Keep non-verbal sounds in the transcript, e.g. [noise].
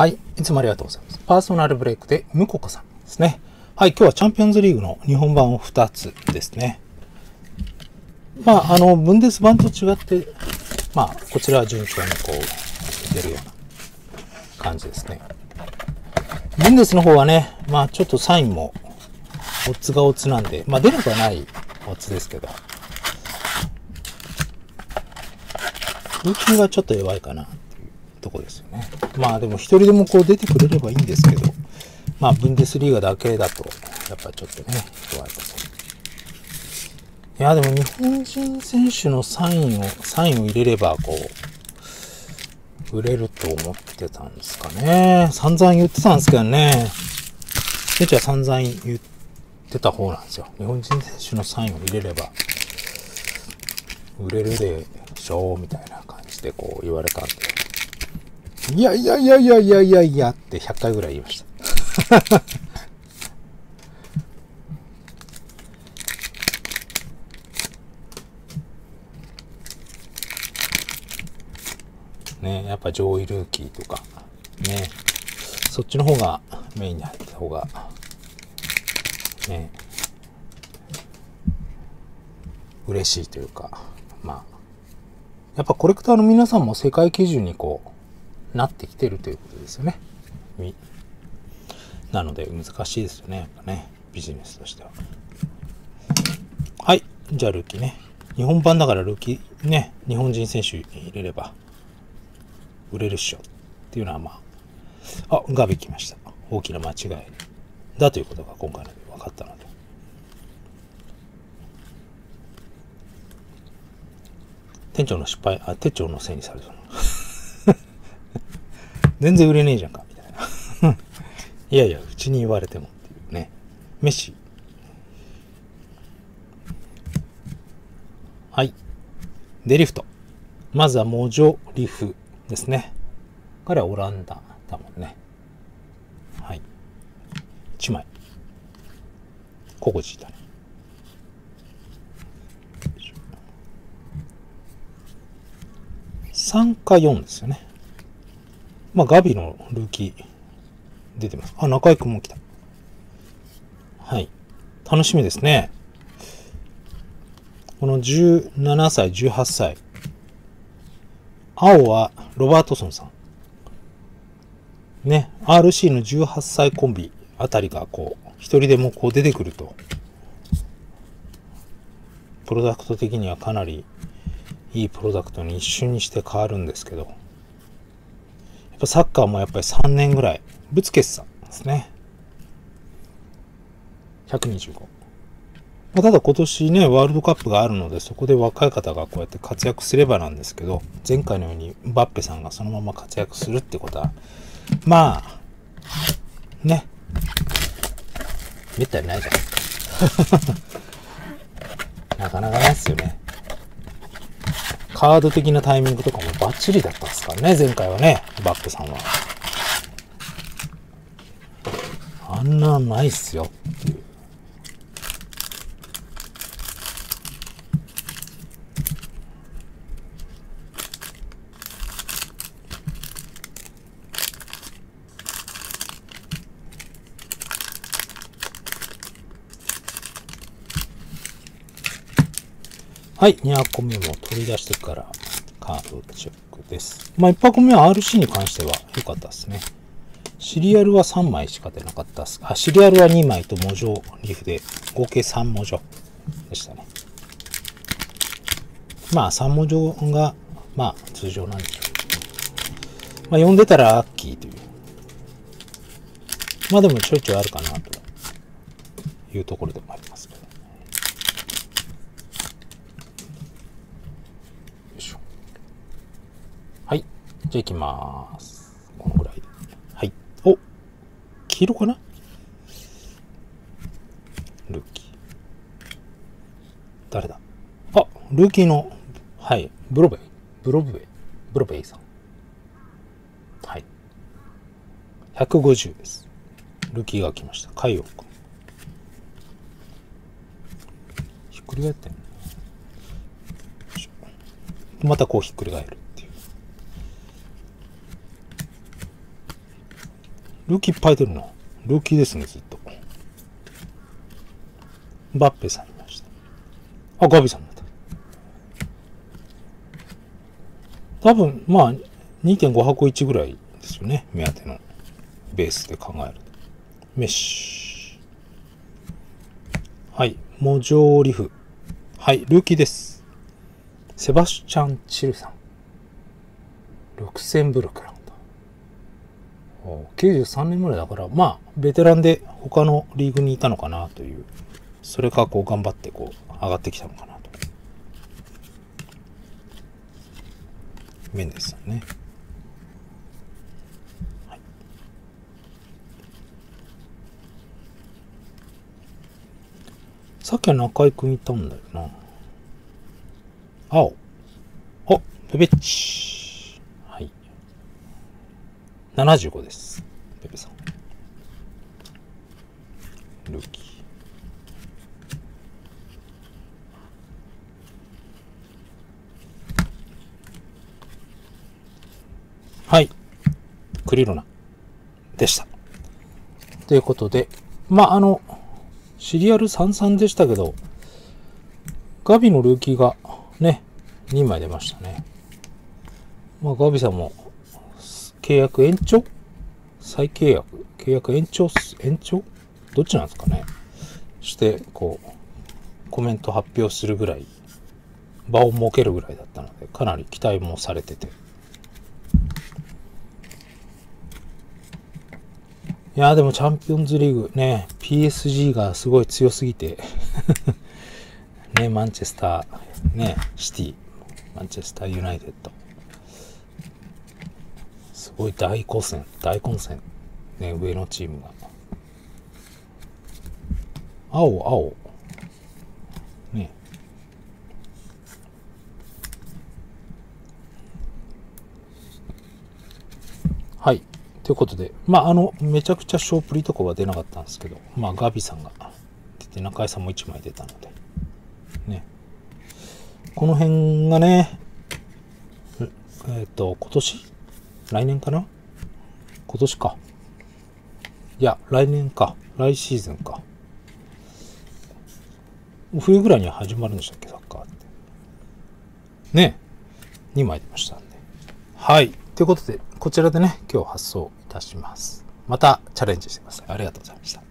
はい。いつもありがとうございます。パーソナルブレイクで、ムコカさんですね。はい。今日はチャンピオンズリーグの日本版を2つですね。まあ、あの、ブンデス版と違って、まあ、こちらは順調にこう、出るような感じですね。ブンデスの方はね、まあ、ちょっとサインも、オッズがオッズなんで、まあ、出なくはないオッズですけど、ルーキーはちょっと弱いかなとこですよね。まあでも一人でもこう出てくれればいいんですけど、まあブンデスリーガだけだと、やっぱちょっとね、弱いかと。いやでも日本人選手のサインを、サインを入れればこう、売れると思ってたんですかね。散々言ってたんですけどね。選手は散々言ってた方なんですよ。日本人選手のサインを入れれば、売れるでしょうみたいな感じでこう言われたんで。いやいやいやいやいやいやいやって100回ぐらい言いました。[laughs] ねやっぱ上位ルーキーとか、ね。そっちの方がメインに入った方が、ね。嬉しいというか、まあ、やっぱコレクターの皆さんも世界基準にこう、なってきてるということですよね。なので難しいですよね、やっぱね、ビジネスとしては。はい、じゃあルーキーね。日本版だからルーキーね、日本人選手に入れれば、売れるっしょっていうのはまあ、あ、ガビ来ました。大きな間違いだということが今回ので分かったので。店長の失敗、あ、店長のせいにされたの。全然売れねえじゃんか、みたいな。[laughs] いやいや、うちに言われてもっていうね。メッシ。はい。デリフト。まずはモジョリフですね。彼はオランダだもんね。はい。1枚。ココジだね。3か4ですよね。まあ、ガビのルーキー出てます。あ、中井くんも来た。はい。楽しみですね。この17歳、18歳。青はロバートソンさん。ね、RC の18歳コンビあたりがこう、一人でもこう出てくると、プロダクト的にはかなりいいプロダクトに一瞬にして変わるんですけど、ぱサッカーもやっぱり3年ぐらい、ブツケスさんですね。125。まあ、ただ今年ね、ワールドカップがあるので、そこで若い方がこうやって活躍すればなんですけど、前回のようにバッペさんがそのまま活躍するってことは、まあ、ね。めったにないじゃん。[laughs] なかなかないっすよね。カード的なタイミングとかもバッチリだったんですからね、前回はね、バックさんは。あんなんないっすよっていう。はい、2箱目も取り出してからカードチェックです。まあ、1箱目は RC に関しては良かったですね。シリアルは3枚しか出なかったです。あ、シリアルは2枚と文字リフで合計3文字でしたね。まあ、3文字が、まあ、通常なんでしょう。まあ、読んでたらラッキーという。まあ、でもちょいちょいあるかなというところでもありますけど。よいしょ。はい。じゃあ行きます。このぐらいで。はい。お黄色かな？ルーキー。誰だ？あ、ルーキーの、はい、ブロベイ。ブロベイ。ブロベイさん。はい。150です。ルーキーが来ました。海洋君。ひっくり返ってまたこうひっくり返るっていう。ルーキーいっぱい出るな。ルーキーですね、ずっと。バッペさんいました。あ、ガビさんも出る。多分、まあ、2.5箱1ぐらいですよね。目当てのベースで考えると。メッシュ。はい。モジョーリフ。はい。ルーキーです。セバスチャン・チルさん。ルクセンブルク。93年ぐらいだから、まあ、ベテランで他のリーグにいたのかなという、それかこう頑張ってこう上がってきたのかなと。面ですよね。はい、さっきは中井くんいたんだよな。青。お、ペペッチ。75です。ペペさん。ルーキー。はい。クリロナでした。ということで、まあ、あの、シリアル33でしたけど、ガビのルーキーがね、2枚出ましたね。まあ、ガビさんも契約延長？再契約？契約延長？延長？どっちなんですかね？して、こう、コメント発表するぐらい、場を設けるぐらいだったので、かなり期待もされてて。いやでもチャンピオンズリーグね、PSG がすごい強すぎて [laughs] ね、マンチェスター、ね、シティ、マンチェスターユナイテッド。ごい大混戦、大混戦。ね、上のチームが。青、青。ね。はい。ということで、まあ、あの、めちゃくちゃ小プリとかは出なかったんですけど、まあ、ガビさんが出て、中井さんも1枚出たので、ね。この辺がね、えっ、ー、と、今年？来年かな？今年か。いや、来年か。来シーズンか。冬ぐらいには始まるんでしたっけ、サッカーって。ねに参りましたんで。はい。ということで、こちらでね、今日発送いたします。またチャレンジしてください。ありがとうございました。